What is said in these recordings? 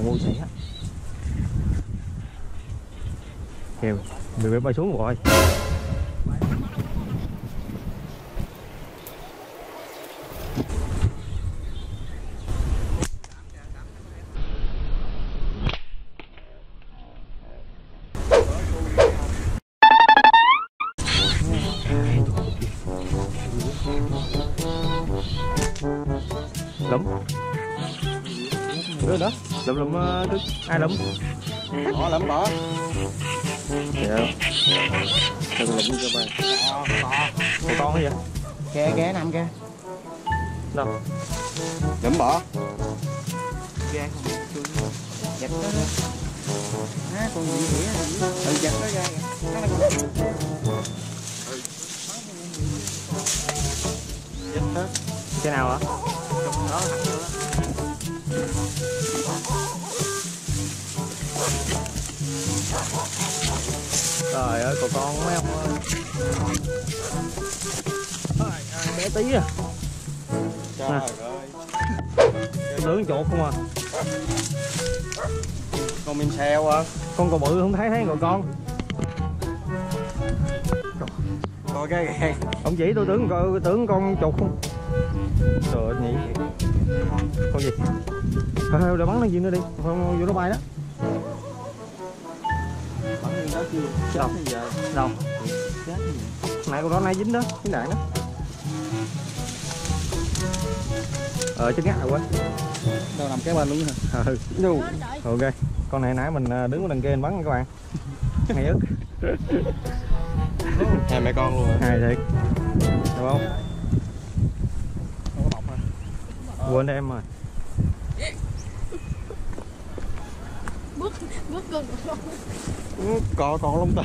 con đầu ngu xỉ á. Kìa bị bay xuống rồi. Ai lụm bỏ lắm bỏ. Dạ. Con lụm cho ba con con hả vậy? Kè kè nằm kìa. Đâu lắm bỏ. Ra không giật đó đó á con gì nghĩa là gì ừ giật nó ra. Kìa. nó giật cái nào hả còn con mấy ông ơi ai bé tí à. Trời Nè. ơi. Tưởng chuột không à. Con min xeo á con còn bự không thấy thấy còn con. Coi cái kìa ông chỉ tôi tưởng coi tưởng con chuột không. Trời nhỉ. Con gì? Thôi thôi để bắn nó gì nữa đi. Không vô nó bay đó Đâu? đâu nãy con đó nãy dính đó dính đạn đó ờ chết ngắt rồi quá đâu nằm cái bên luôn hả? Ừ. Đâu? Ok con này nãy mình à, đứng ở đằng kia mình bắn các bạn. Hay ức. Hai mẹ con luôn hả? Hay thiệt. Đúng không? Hả? Quên em rồi bước bước gần có con lông ta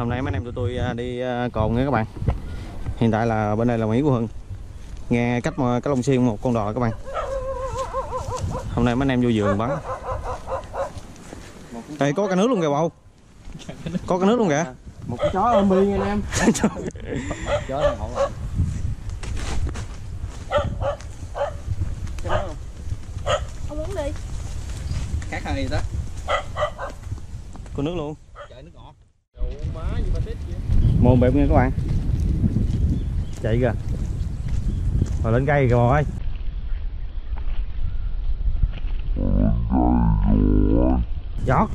hôm nay mấy anh em tụi tôi à, đi à, cồn nha các bạn. Hiện tại là bên đây là mỹ của hưng. Nghe cách mà cái lông xiên một con đò các bạn. Hôm nay mấy anh em vô vườn bắn. Ê, có cả nước luôn kìa bầu có cả nước luôn kìa. Một con chó ôm bi nha anh em. Chó này hậu lại cái không ông muốn đi. Khác hay gì đó có nước luôn. Chạy nước ngọt. Đồ má gì mà tít vậy mồm bẹp nha các bạn. Chạy kìa. Rồi lên cây kìa bầu ơi. Giọt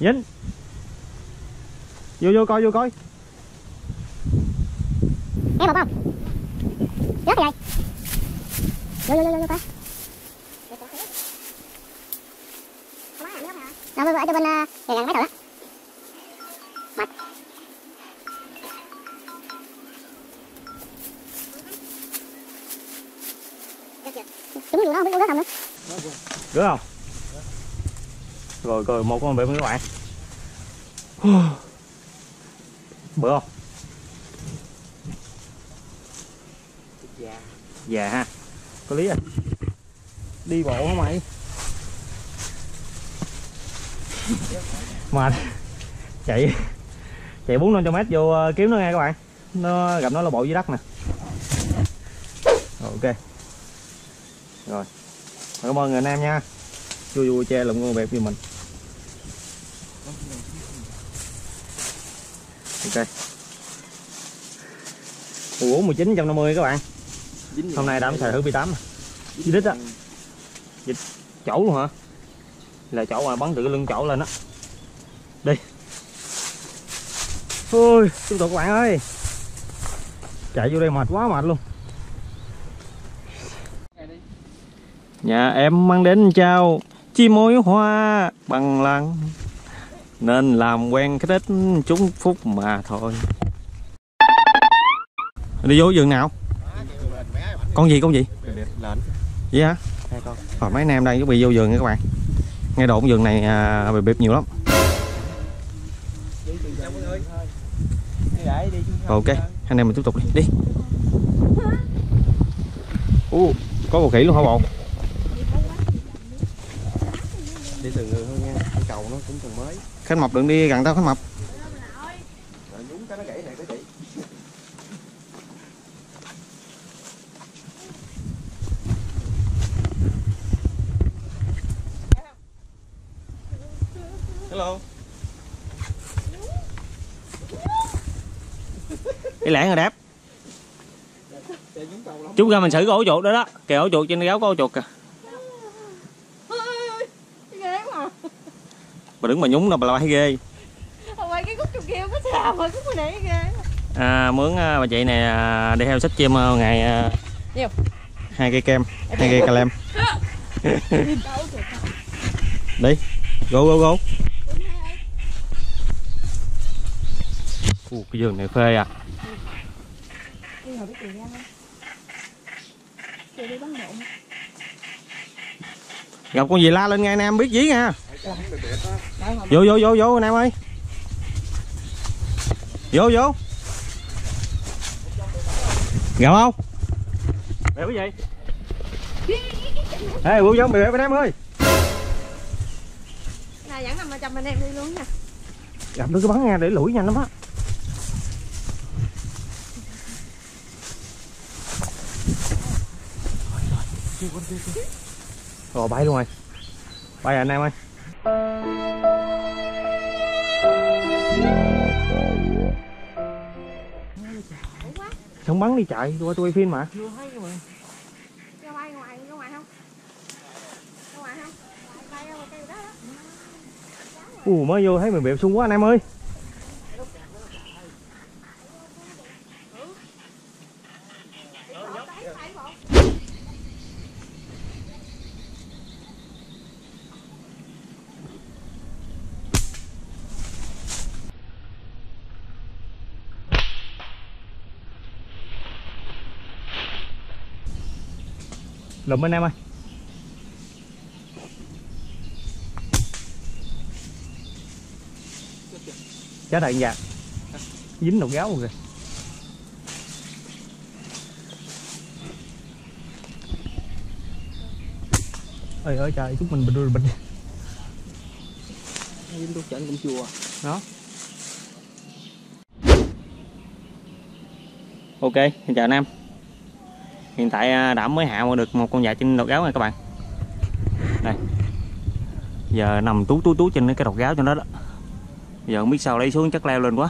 dính. Vô vô coi vô coi. Rồi rồi một con bẹp nha các bạn bự không? Dạ. Già ha. Có lý à đi bộ hả mày? Mệt chạy chạy bốn năm trăm mét vô ờ, kiếm nó nghe các bạn. Nó gặp nó là bộ dưới đất nè. Ok. Rồi. Cảm ơn người anh em nha. Vui vui che lụm con bẹp cho mình ok. Ủa 19 150 các bạn. Hôm nay đã xài thử B8 Chỉ đít á. chỗ luôn hả? Là chỗ mà bắn từ cái lưng chỗ lên á. Đi. Ôi tiếp tục các bạn ơi. Chạy vô đây mệt quá mệt luôn. Nhà em mang đến trao chi mối hoa bằng lăng nên làm quen cái ít chúng phúc mà thôi. Đi vô giường nào? Con gì con gì? Gì vậy hả? Hai con rồi mấy anh em đang chuẩn bị vô giường nha các bạn. Nghe đồn giường này à, bị bịp nhiều lắm. Ok anh em mình tiếp tục đi. Đi. Uh, có một khỉ luôn hả bộ đi từ người thôi nha cái cầu nó cũng còn mới khánh mập đừng đi gần tao khánh mập hello. Cái lẻ rồi đẹp. Chút ra mình xử cái ổ chuột đó đó. Kìa ổ chuột trên gáo có ổ chuột kìa ghê mà bà đứng mà nhúng là bà thấy ghê? Không phải cái cúc trong kia có sao mà cúc này ghê? À, mướn à, bà chị này đi theo sách chim à, ngày à, Nhiều. hai cây kem hai cây cà lem. Đi go go go. Ủa, cái giường này phê à? Đi ra không gặp con gì la lên nghe anh em biết dí nha vô vô vô vô anh em ơi. Vô vô. Gặp không? Bèo cái gì? Ê vô vô bèo anh em ơi. Này vẫn nằm mà chồng anh em đi luôn nha. Gặp đứa cái bắn nghe để lủi nhanh lắm á. Rồi bay luôn rồi. Bay à anh em ơi không bắn đi chạy tôi tôi quay phim mà. Ra bay ngoài ra ngoài không? Ra ngoài không? Bay ra ngoài cây đó. Đó Ù mới vô thấy mình bẹp sung quá anh em ơi lụm anh em ơi. Chết rồi dạ dính đầu gáo rồi ơi ơi trời chúng mình bình bình bình dính thuốc chẩn cũng chua đó. Ok xin chào anh em hiện tại à, đã mới hạ được một con dạ trên đột gáo này các bạn. Đây. Giờ nằm tú tú tú trên cái đột gáo cho nó đó. Giờ không biết sao lấy xuống chắc leo lên quá.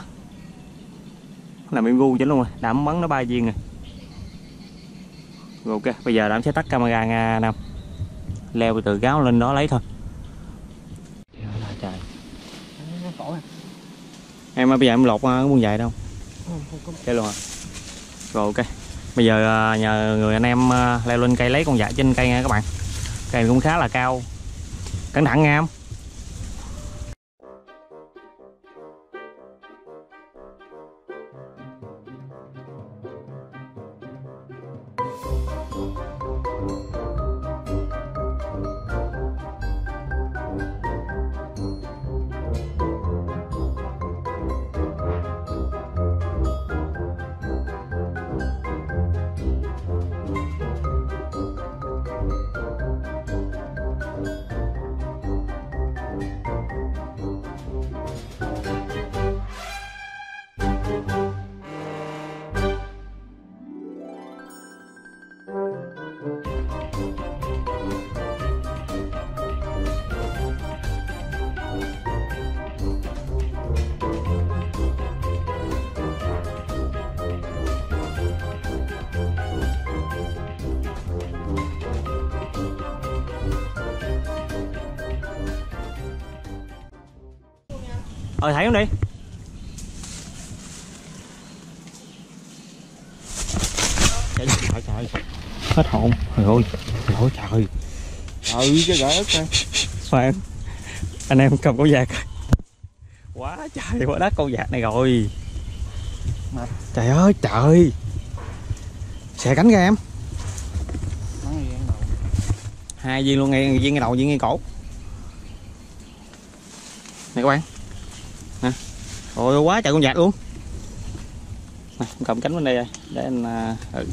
Làm em ngu chính luôn rồi. Đám bắn nó ba viên rồi. Rồi ok bây giờ đám sẽ tắt camera nha nam. Leo từ gáo lên đó lấy thôi. Trời khổ à em bây giờ em lột à, cái buông dài đâu không? Không có. Chơi luôn à? Rồi ok bây giờ à, nhờ người anh em à, leo lên cây lấy con dạ trên cây nha các bạn. Cây cũng khá là cao. Cẩn thận nha em. Ờ thấy không đi. Trời trời trời hết hồn. Trời ơi trời ơi trời ừ cái gỡ ớt khoan. Anh em cầm con vạc quá trời quá đất con vạc này rồi. Mà. trời ơi trời xẻ cánh ra em. Hai viên luôn ngay viên ngay đầu viên ngay cổ. Này các bạn ôi quá trời con vạc luôn. Này, cầm cánh bên đây rồi để anh à, ừ.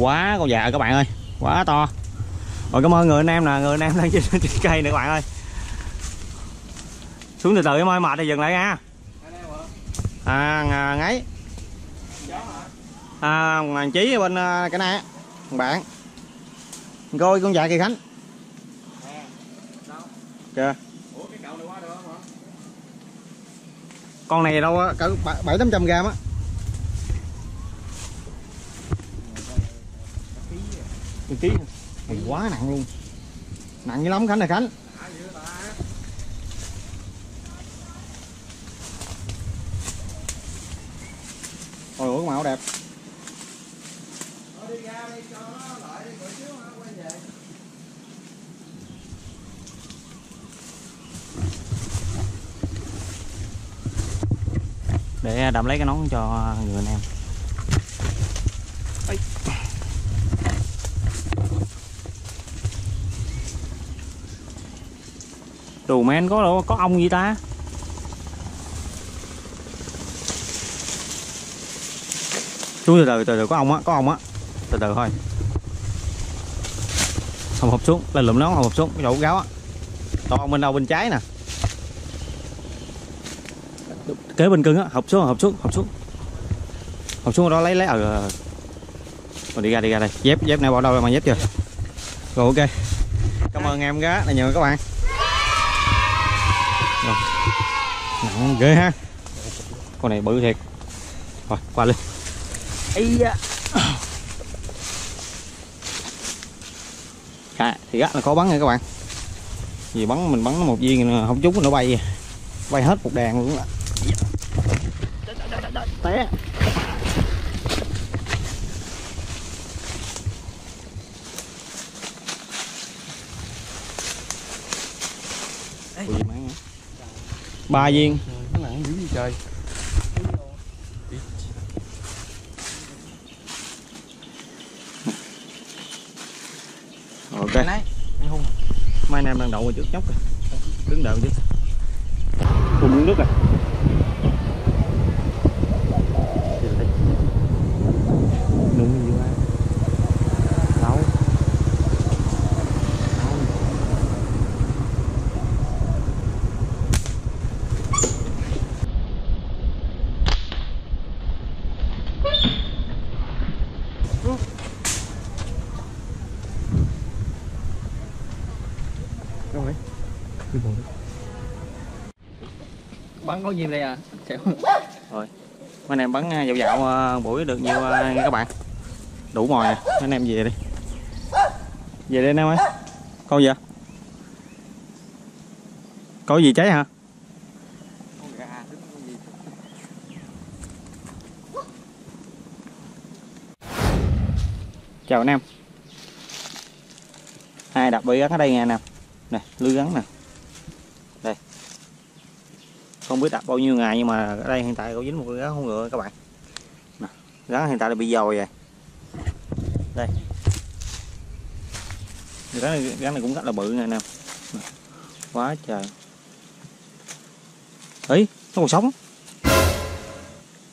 Quá con vạc các bạn ơi. Quá to. Rồi cảm ơn người anh em nè người anh em đang trên, trên cây nè các bạn ơi. Xuống từ từ em ơi mệt thì dừng lại nha. À ngáy. À ngàn chí bên à, cái này á, thằng bạn. Coi con vạc kìa khánh. Kìa con này đâu á cỡ bảy tám trăm gram á. Một ký. Mày quá nặng luôn. Nặng như lắm, khánh này khánh. Ôi, ủa, màu đẹp. Để đậm lấy cái nón cho người anh em. Đồ men có đâu có ong gì ta? Xuống từ từ từ từ có ong á có ong á. Từ từ thôi. Không hộp xuống lên lụm nó không hộp xuống cái chỗ gáo á. To bên đâu bên trái nè kế bên cưng á học xuống học xuống học xuống. Học xuống đó lấy lấy ở còn rồi đi ra đi ra đây. Dép dép này bỏ đâu mà dép chưa rồi ok. Cảm ơn em gá là nhờ các bạn. Rồi. nặng ghê ha. Con này bự thiệt. Rồi qua lên. Ấy da. à, thì gá là khó bắn nha các bạn. Vì bắn mình bắn một viên không trúng nó bay. Bay hết một đàn luôn á té ba viên. Nó nặng dữ gì trời. Ok. Này anh hùng mai nam đang đậu ở trước nhóc rồi đứng đợi chứ. Cùng nước rồi bắn có gì đây à? Rồi mấy anh em bắn uh, dạo dạo uh, buổi được nhiều uh, nha các bạn. Đủ mồi nè, mấy anh em về đi. Về đi anh em ơi. Con gì vậy? Có gì cháy hả? Chào anh em. Hai đặt bị gắn ở đây nha nè. Nè, lưới gắn nè không biết đặt bao nhiêu ngày nhưng mà ở đây hiện tại có dính một cái rắn không ngựa các bạn. Nè hiện tại là bị dồi rồi. Đây. Rắn này, rắn này cũng rất là bự nha Nè, quá trời. Ấy nó còn sống.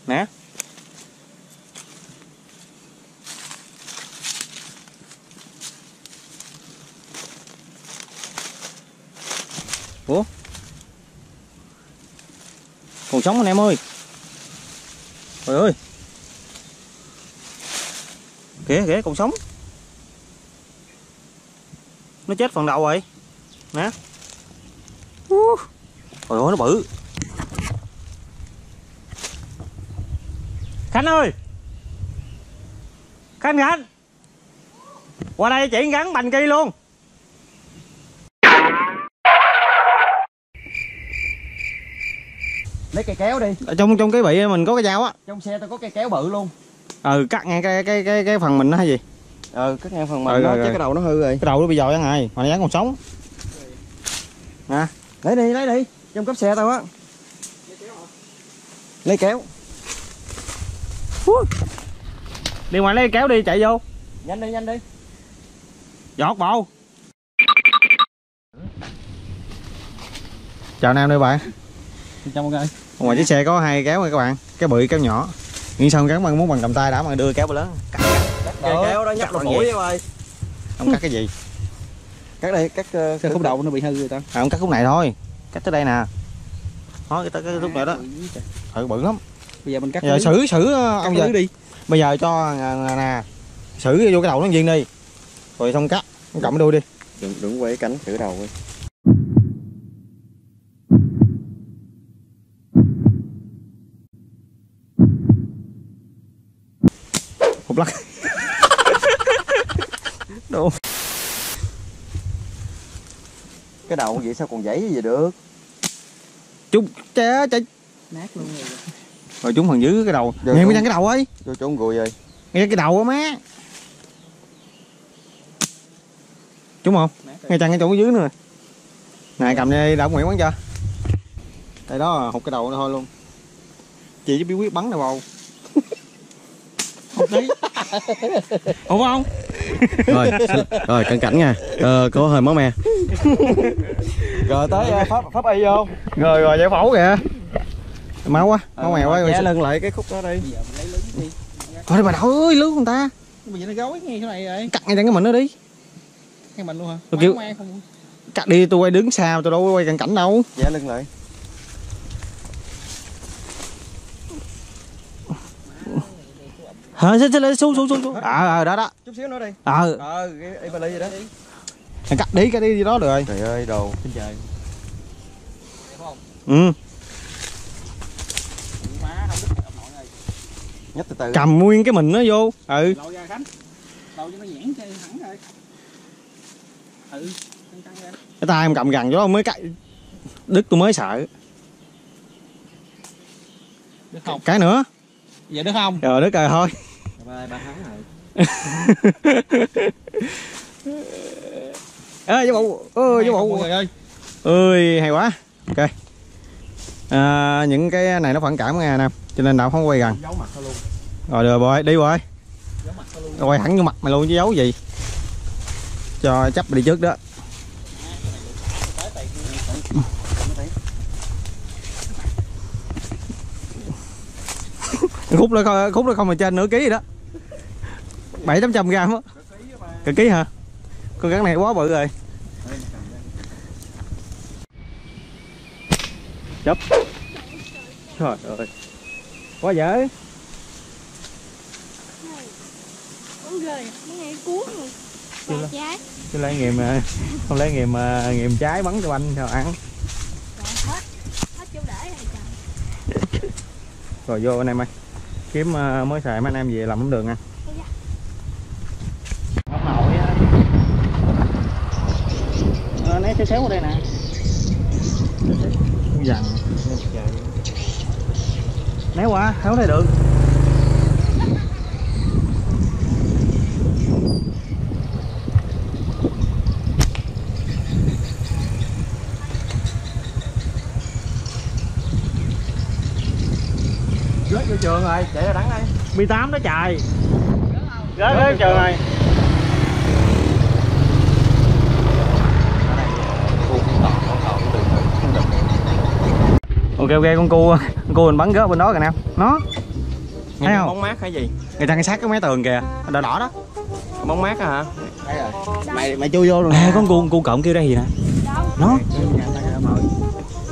Nè. Sống anh em ơi. Trời ơi. Kìa kìa, còn sống. Nó chết phần đầu rồi. Nè. Uh. Trời ơi, nó bự. Khánh ơi. Khánh Khánh. Qua đây chỉ gắn bành cây luôn. Lấy cây kéo đi. Ở trong trong cái bị mình có cái dao á. Trong xe tao có cây kéo bự luôn. Ừ cắt ngang cái cái cái cái phần mình nó hay gì? Ờ cắt ngang phần Ừ, mình nó rồi, chắc rồi. cái đầu nó hư rồi. Cái đầu nó bị dòi ăn rồi mà nó vẫn còn sống. Nè. Lấy đi lấy đi. Trong cấp xe tao á. Lấy kéo. Đi ngoài lấy kéo đi chạy vô. Nhanh đi nhanh đi. Giọt bộ chào em đây bạn. Trong coi. Ngoài chiếc xe có hai kéo rồi các bạn. Kéo bự kéo nhỏ. Nhưng sao kéo mà muốn bằng cầm tay đã mà đưa kéo bự lớn. Cắt Kéo kéo đó nhắc cắt là bằng phổi gì? em ơi không cắt cái gì. Cắt đây, cắt uh, Cái khúc đầu nó bị hư rồi ta. à, không cắt khúc này thôi. Cắt tới đây nè. Nói cái cái khúc này đó. Ừ bự lắm. Bây giờ mình cắt giờ xử xử ờ, cắt ông giờ đi. bây giờ cho nè, nè, xử vô cái đầu nó viên đi? Rồi xong cắt. Cộng đuôi đi. Đừng, đừng quay cánh thử đầu ơi hụt lắc. Đồ Cái đầu vậy sao còn dãy gì được? Chúng cha cha Nát luôn rồi. rồi chúng phần dưới cái đầu. Nghe mới không? cái đầu ấy. Vô trốn gùi rồi nghe cái đầu á má. Chúng không? Ngay chăng cái chỗ dưới nữa này cầm đây đậu nguyện bắn cho đây đó hụt cái đầu nó thôi luôn. Chị với bí quyết bắn này bầu. Không tí hụt không Rồi, rồi cẩn cảnh nha. Ờ, Có hơi máu me. Rồi tới uh, pháp, pháp y vô rồi rồi giải phẫu kìa. Máu quá máu mèo quá rồi lưng lại cái khúc đó đi. Bây giờ mình lấy lưới đi. thôi đi bà đậu ơi lướt người ta. Bây giờ nó gối ngay chỗ này rồi. cắt ngay cái mình nó đi. Ngay mình luôn hả? Tôi kêu- không. cắt đi tôi quay đứng xa tôi đâu có quay cận cảnh đâu. Dạ lưng lại hả? Xích xích xuống xuống xuống xuống. Ờ ờ đó đó Chút xíu nữa đi. Ờ Ờ, cái ly vậy đó. Cắt đi cái đi gì đó được rồi. Trời ơi, đồ. Trên trời. ừ. Má không đứt ông nội ơi. Nhấp từ từ. Cầm nguyên cái mình nó vô. Ừ. Lội ra Khánh. Lội cho nó giãn cho thẳng rồi. Ừ, căng căng ra. cái tay em cầm gần chỗ đó mới cắt đứt tôi mới sợ. Được không? cái nữa. Giờ được không? rồi đứt rồi thôi Ba, ba tháng rồi. Ê với bộ ơi Mọi bộ. ơi. ơi hay quá. Ok. À, những cái này nó phản cảm nghe nè cho nên đạo không quay gần. Giấu mặt thôi luôn. rồi được rồi đi rồi. Quay thẳng vô mặt mày luôn chứ giấu gì. Cho chấp đi trước đó. Khúc coi- khúc đó không mà trên nửa ký rồi đó bảy tám trăm gram á. Cả ký hả? Con rắn này quá bự rồi. Chấp trời ơi. Quá dở. Con ghê, nó nghe cuốn rồi. Chưa trái. chứ lấy nghiệm à, không lấy nghiệm à, nghiệm trái bắn cho anh sao ăn. Rồi hết. Hết chỗ để này trời. rồi vô anh em ơi. Kiếm à, mới xài mấy anh em về làm bấm đường ăn Ây da. ông nội á né xéo ở đây nè. Dằn né qua tháo đây được. Rớt vô trường rồi, chạy ra đắng đây mi tám đó trời rớt rớt trời này ok ok con cu con cu mình bắn rớt bên đó kìa nè. Nó. Thấy không? bóng mát hay gì? người ta ngay sát cái mé tường kìa. Đỏ đỏ đó. Bóng mát á hả? Đây rồi. Mày mày chui vô luôn à, con cu con cu cộm kêu đây gì nè? Nó.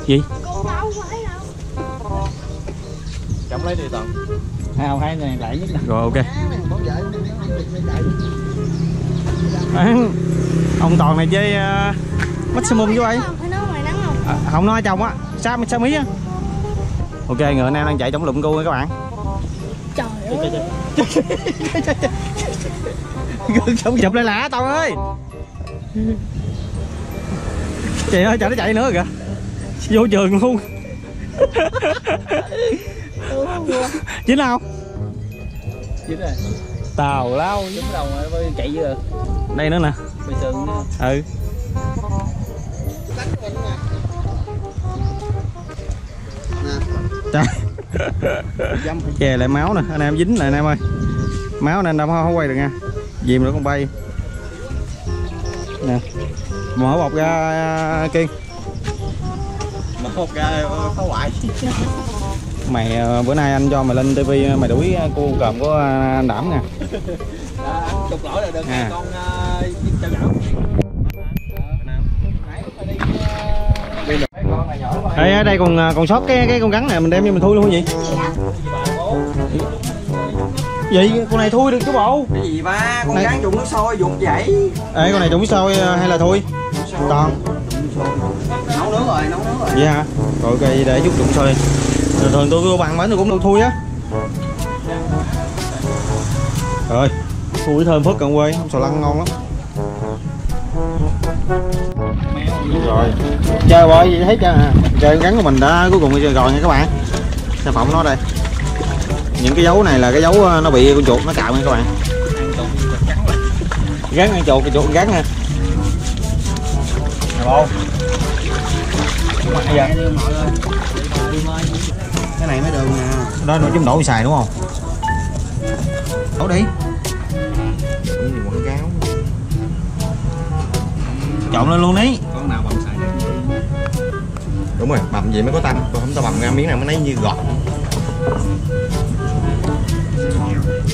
Gì? Con đâu phải đâu. Chồng lấy đi toàn Thấy không? Thấy này lại nhất nè. rồi ok. À, ông toàn này chơi uh, maximum với vậy Phải nói ngoài nắng không? à, không nói chồng á. Sao sao mí á ok ngựa nam đang chạy trong lụm cu nha các bạn. Trời ơi. chụp chụp lại lạ tao ơi. Chị ơi chờ nó chạy nữa kìa. Vô trường luôn. Chính không? Dính rồi. tào lao. Dính đầu rồi, chạy vừa. đây nữa nè. Bị sườn ừ trời. Chè lại máu nè anh em dính lại anh em ơi. Máu nên đâu không, không quay được nha. Dìm nữa con bay. Nè mở bọc ra kiên. Mở một ra phá hoại. Mày ờ, bữa nay anh cho mày lên tivi mày đuổi ờ, cô còm của ờ, anh đảm nè. Chục lỗi là được À. con Ê, ở đây còn ờ, còn sót cái cái con rắn này mình đem cho mình thui luôn gì gì con này thui được chứ bộ? Cái gì ba? Con Này. rắn dùng nước sôi dùng vậy. Ê con này trụng sôi ờ, hay là thui? Còn nấu nướng rồi nấu nướng rồi. Vậy hả? Rồi ok để chút trụng sôi. Thường thường tôi bằng bánh tôi cũng đâu thui á. Rồi thui thơm phức cận quê xào lăn ngon lắm rồi. Chơi bơi gì thấy chưa? À chơi gắn của mình đã cuối cùng chơi rồi nha các bạn. Sản phẩm nó đây. Những cái dấu này là cái dấu ờ, nó bị con chuột nó cạo nha các bạn. Gắn ăn chuột cái chuột gắn nha nè bô cái này mới được nè. Đó, nó chúng đổ xài đúng không? Đổ đi. Trộn lên luôn đi. Con nào bằng xài đúng rồi bầm vậy mới có tanh còn không tao bầm ra miếng nào mới lấy như gọt.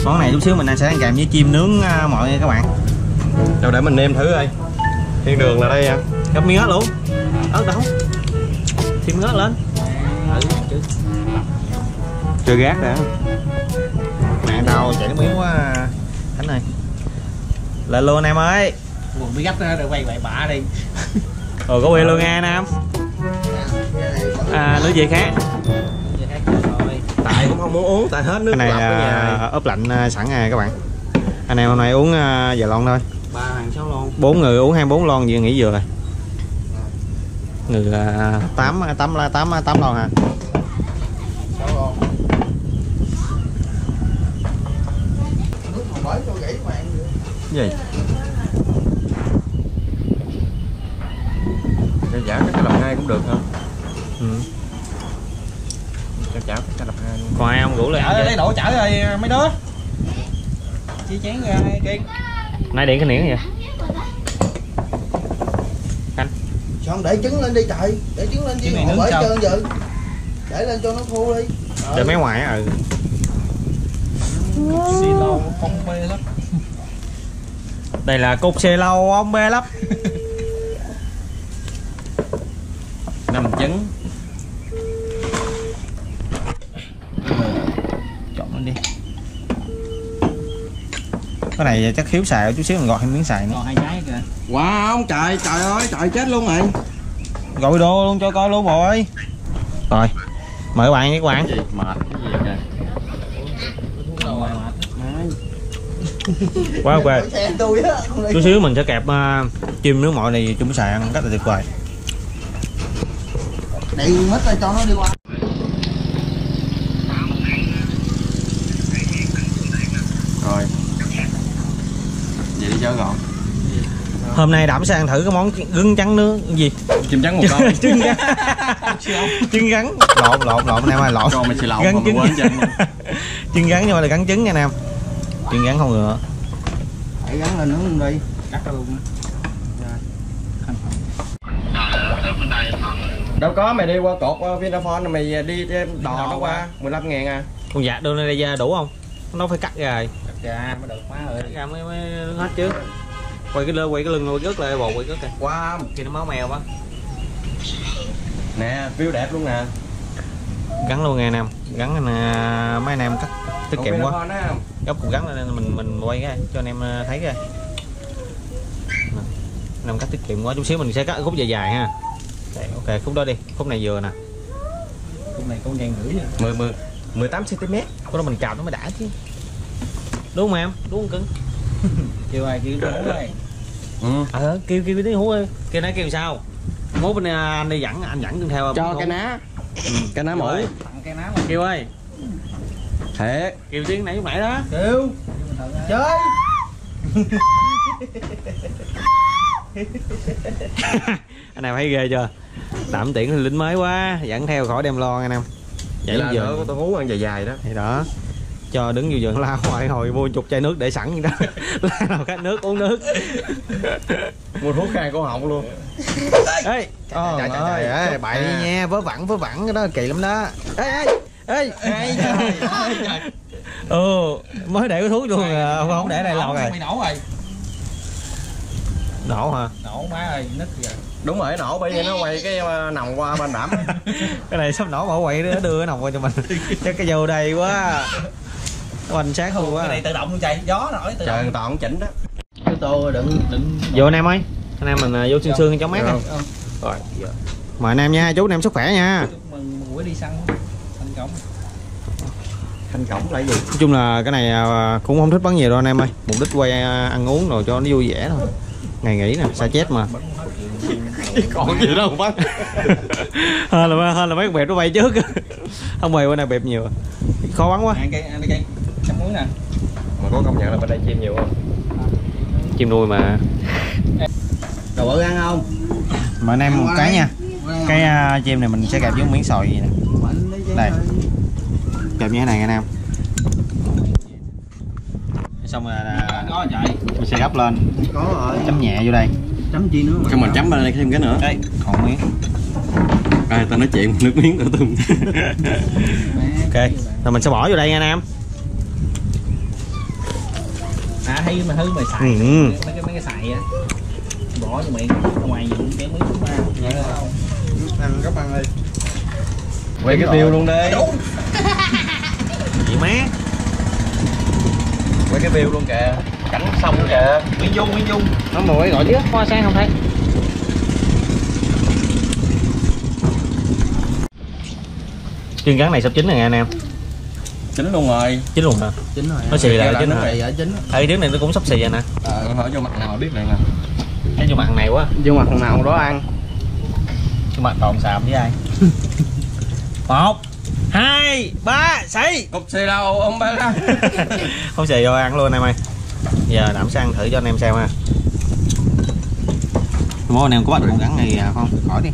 Món này chút xíu mình sẽ ăn kèm với chim nướng à, mọi người các bạn. Đâu để mình nêm thử coi thiên đường là đây à. Gấp miếng ớt luôn. Ớt đâu? Thêm miếng ớt lên. Chưa gác đã mẹ đâu chảy nước miếng quá à. Khánh ơi. Lên luôn em ơi buồn bị gấp rồi quay quậy bả đi. Rồi có quay luôn nha nam. À nước gì khác. Tại cũng không muốn uống tại hết nước cái này lọc ở nhà à, ốp lạnh à, sẵn à các bạn. Anh em hôm nay uống à, vài lon thôi. Ba hàng sáu lon. Bốn người uống 24 lon gì nghỉ vừa rồi. Người à, tám tám tám tám lon hả? Sáu lon. Gì cho chảo cái lập hai cũng được hả ừ. cho chảo cái lập hai luôn còn ai không rủ lại chở rồi mấy đứa. Chia chén ra hai kiên nay điện cái niễn vậy sao không để trứng lên đi trời? Để trứng lên đi họ bởi sao? trơn vậy để lên cho nó khô đi. Để mấy ngoài á ừ. Xì lô không bê lắm. Đây là cục xê lâu ông bê lắm. Năm trứng lên đi. Cái này chắc khiếu xài chút xíu mình gọt thêm miếng xài nữa. Còn hai trái kìa. Wow trời trời ơi trời chết luôn rồi. Gọi đồ luôn cho coi luôn rồi rồi mời các bạn nha các bạn. Gì? Mệt cái gì kìa rồi mà quá ok đi chút xíu mình sẽ kẹp uh, chim nước mọi này chúng xài ăn rất là tuyệt vời. Đẩy mất ra cho nó đi qua rồi vậy đi cho gọn hôm nay đảm sẽ ăn thử cái món gừng trắng nướng gì? Chim trắng một con trứng gắn trứng gắn lộn lộn lộn anh em ơi lộn. Con mày xì lộn gắn trứng. trứng. Gắn nhưng mà là gắn trứng nha anh em. Trứng gắn không ngựa. Đẩy gắn lên nướng đi. Cắt ra luôn đâu có mày đi qua cột uh, Vinaphone mày đi đem đò nó qua. 15 ngàn à. Con dạ đưa lên đây ra đủ không? Nó phải cắt ra rồi. Cắt ra mới được má ơi. Cắt ra mới, mới hết chứ quay cái lưng quay cái lưng quay gớt lại bột quay gớt này wow khi nó máu mèo á nè view đẹp luôn nè. Gắn luôn nghe anh em. Gắn nè mấy anh em cắt tiết kiệm quá. góc cục gắn lên nên mình mình quay cái cho anh em ờ, thấy cái anh em cắt tiết kiệm quá. Chút xíu mình sẽ cắt khúc dài dài ha. Ok khúc đó đi. Khúc này vừa nè. Con này con ngàn rưỡi. 10 10 18 cm khúc đó mình cào nó mới đã chứ. Đúng không em? Đúng không cưng kêu ai kêu nó đây. Ừ. ờ kêu kêu tiếng hú ơi. Kêu nói kêu sao? Mốt bên à, anh đi dẫn anh dẫn theo cho cái ná. Cái ná Rồi. tặng cái ná mà kêu ơi. Thiệt. Kêu tiếng nãy lúc nãy đó. Kêu. Chơi. Anh em thấy ghê chưa? Tạm tiện lính mới quá dẫn theo khỏi đem lo anh em. Vậy là giờ tôi hú ăn dài dài đó. Thì đó cho đứng vô vườn lao hoài hồi mua chục chai nước để sẵn vậy đó. La nào khát nước uống nước. Mua thuốc khang cổ họng luôn. Ê trời trời, trời, ơi trời, ê, trời. bậy đi nha vớ vẩn vớ vẩn cái đó kỳ lắm đó. Ê ê ê. Ừ mới để cái thuốc luôn à không không để đây lâu rồi. mày nổ rồi. Nổ hả? Nổ má ơi nứt rồi đúng rồi nổ bởi vì nó quay cái ờ, nòng qua bên đảm. Cái này sắp nổ bỏ quậy nó đưa cái nòng qua cho mình. Chắc cái vô đây quá hoành sáng không cái quá này tự động luôn chạy gió nổi tự trời động. không chỉnh đó. Cái tô đựng đựng. Vô anh em ơi. Anh em mình à, vô xương xương cho mát nè rồi mời anh em nha chúc anh em sức khỏe nha. Chúc mừng buổi đi săn. Thành công. Thanh cổng lại gì? Nói chung là cái này à, cũng không thích bắn nhiều đâu anh em ơi. Mục đích quay à, ăn uống rồi cho nó vui vẻ thôi. Ngày nghỉ nè xa chết mà. Còn gì đâu bác hơn là hơn là mấy con bẹp nó bay trước. Không bày bên này bẹp nhiều khó bắn quá. Ăn cây ăn cây muối nè. Mà có công nhận là bên đây chim nhiều không? Chim nuôi mà. Đồ bự ăn không? Mà anh em một cái nha. Cái à, chim này mình sẽ kẹp với miếng sòi gì nè. Đây. kẹp như thế này anh em. Xong rồi là có chạy. mình sẽ gấp lên. Có rồi. Chấm nhẹ vô đây. Chấm chi nữa mà. Cho mình chấm bên đây thêm cái nữa. Đây còn miếng. À tao nói chuyện nước miếng nữa tung. Ok. Rồi mình sẽ bỏ vô đây nha anh em à thấy mà thứ mày xài Ừ. mấy cái mấy cái xài á. Bỏ cho miệng ra ngoài những cái miếng ba nhớ không ăn gấp ăn đi. Quay cái view luôn đi. Chị má. Quay cái view luôn kìa. Cảnh sông kìa. Nguyễn Dung Nguyễn Dung. Nó mùi gọi chứ hoa sang không thấy. Chân gắn này sắp chín rồi nha anh em chính luôn rồi. Chín luôn hả? Chín rồi. Nó xì chín là xì ở chín ê tiếng này nó cũng sắp xì rồi nè. Ờ hỏi vô mặt nào mà biết rồi nè. Cái vô mặt này quá. Vô mặt thằng nào đó ăn. Vô mặt toàn xàm với ai? Một hai ba xì. Cục xì đâu ông ba ra. Không xì vô ăn luôn anh em ơi. Giờ đảm sẽ ăn thử cho anh em xem ha. Mốt anh em có bắt con gắn này à, không khỏi đi.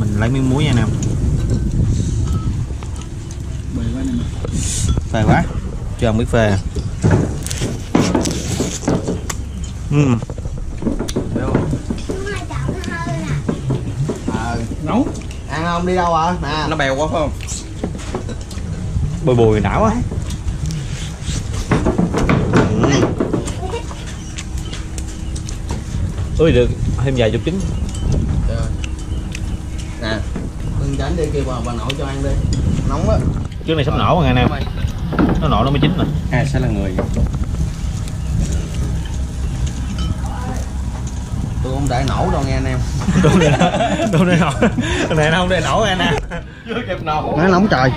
Mình lấy miếng muối nha anh em bề quá nè phê quá. Chưa ăn biết phê. Ờ nấu ăn không? Đi đâu à nè. Nó bèo quá phải không? Bùi bùi não á. Ừ. ui được. Thêm vài chục trứng nè. Đừng tránh đi kêu bà, bà nội cho ăn đi. Nóng á trứng này sắp nổ rồi nghe em nó nổ nó mới chín rồi ai sẽ là người. Tôi không để nổ đâu nghe anh em. Đồ này đồ này nổ. Này nó không để nổ nghe anh em. Chưa kịp nổ. Nó nóng trời.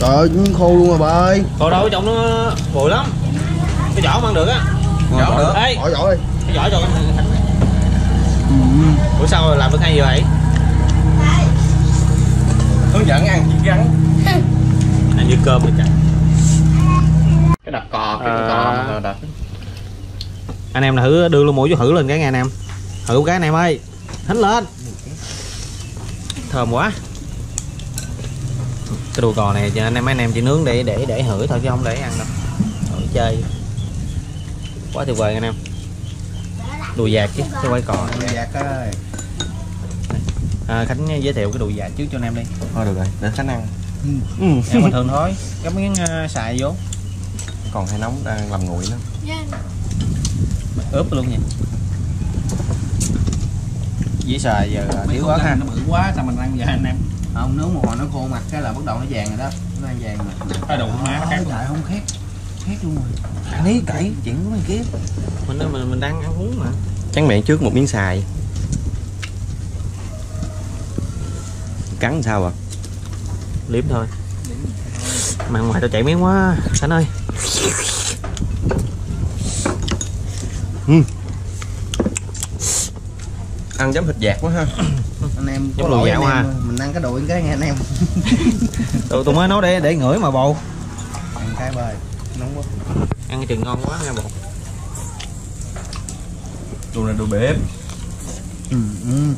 Trời ơi nó khô luôn rồi bà ơi. Còn đâu trong nó bùi lắm. Cái vỏ không ăn được á. Vỏ được. ê. Bỏ vỏ đi. Cái vỏ cho anh bữa sau làm được hay gì vậy? Hướng dẫn ăn chiếc gắn ăn như cơm rồi chạy cái cò cái À. mà đập anh em là thử đưa luôn mũi vô thử lên cái nghe anh em. Thử cái anh em ơi. Thánh lên. Thơm quá. Cái đùi cò này cho anh em mấy anh em chỉ nướng để để để hửi thôi chứ không để ăn đâu. Rồi chơi. Quá tuyệt vời anh em. Đùi dạt chứ chứ quay cò. Ơi. À, khánh giới thiệu cái đùi dạt trước cho anh em đi. Thôi được rồi để khánh ăn. Em bình thường thôi. Gấp miếng uh, xài vô còn hay nóng đang làm nguội nữa. Ướp luôn nha. Dĩ xài giờ thiếu quá ha. nó bự quá sao mình ăn vậy anh em không nếu mà hồi nó khô mặt cái là bắt đầu nó vàng rồi đó. Nó ăn vàng mà cái đủ má Không, khác tại không khét khét luôn rồi. Ăn đi cậy chuyện của mày kia. Mình mình mình đang ăn uống mà. Trắng miệng trước một miếng xài. Cắn sao à? Liếm thôi. Mà ngoài tao chảy miếng quá khánh ơi ăn giống thịt dạt quá ha. Anh em có lỗi dạo anh ha. em mình ăn cái đùi cái nghe anh em. Tụi tôi mới nấu để để ngửi mà bồ. Ăn cái bơi nóng quá. Ăn cái chừng ngon quá nha bồ. Đồ này đồ bếp. Ừ, ừ.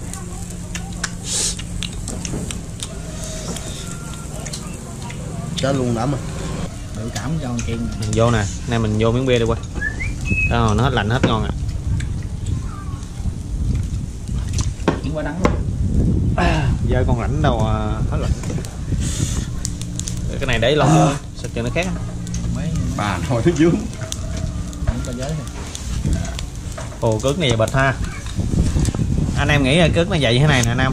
chết luôn đã mà. Tự cảm cho con kiên. Mình vô nè nay mình vô miếng bia đi qua đó, nó hết lạnh hết ngon à. Chuyển qua đắng luôn. Giờ con rảnh đâu à, hết lạnh. Cái này để lâu vô sao cho nó khác. Mấy bà thôi thứ dướng ồ cước này bịch ha. Anh em nghĩ là cước nó vậy thế này nè anh em.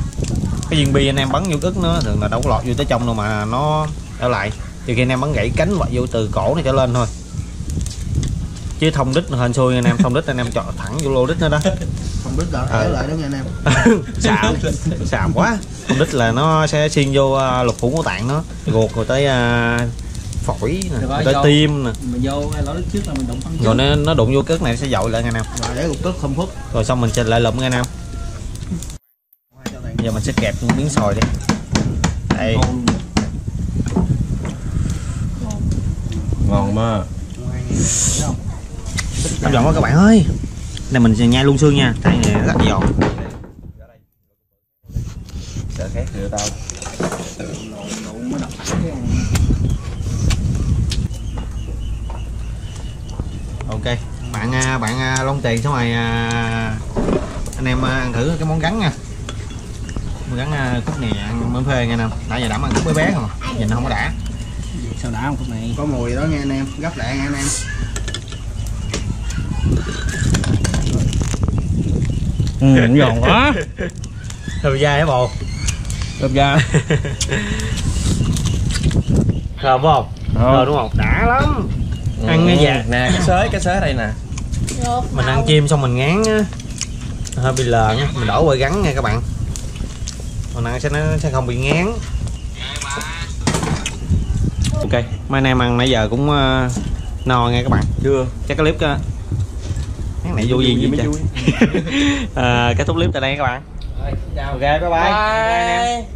Cái viên bi anh em bắn vô cước nó thường là đâu có lọt vô tới trong đâu mà nó ở lại. Trừ khi anh em bắn gãy cánh hoặc vô từ cổ này trở lên thôi chứ thông đít là hên xui anh em thông đít anh em chọn thẳng vô lô đít nữa đó. Không biết là Ờ. để lại đó nha anh em. Xạo xạo quá. Thông đít là nó sẽ xuyên vô à, lục phủ ngũ tạng nó ruột rồi tới à, phổi nè rồi, tới vô. tim nè. Mình vô lỗ đất trước là mình đụng phân rồi nó nó đụng vô cước này sẽ dội lại anh em. Rồi để một cất không phút rồi xong mình sẽ lại lụm anh em. Giờ mình sẽ kẹp miếng sòi đi. Đây. Ngon mà hấp dẫn quá các bạn ơi. Này, mình sẽ nhai luôn xương nha. Tại này rất giòn. Sợ rửa tao ok bạn à, bạn à, long tiền xong rồi à, anh em ăn thử cái món gắn nha. Món gắn khúc này ăn mới phê nghe nè. Nãy giờ đảm ăn khúc bé bé không nhìn nó không có đã. Sao đã không khúc này? Có mùi đó nha anh em. Gấp lại nha anh em ừ giòn quá. Thơm dai hả bồ đập ra thơm không? Thơm đúng không? Đã lắm. Ăn cái già nè cái xới cái xới đây nè. Mình ăn chim xong mình ngán á. Hơi bị lờ nha. Mình đổ qua gắn nha các bạn. Mình ăn sẽ nó sẽ không bị ngán. Ok mấy anh em ăn nãy giờ cũng uh, no nghe các bạn. Chưa. Chắc cái clip uh, cái này vô gì trời? vui. À, kết thúc clip tại đây các bạn. Ok bye bye, bye. anh em.